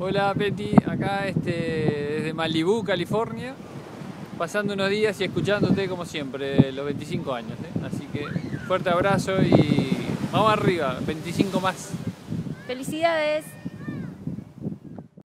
Hola Peti, acá este, desde Malibu, California, pasando unos días y escuchándote como siempre, los 25 años. ¿eh? Así que fuerte abrazo y vamos arriba, 25 más. Felicidades.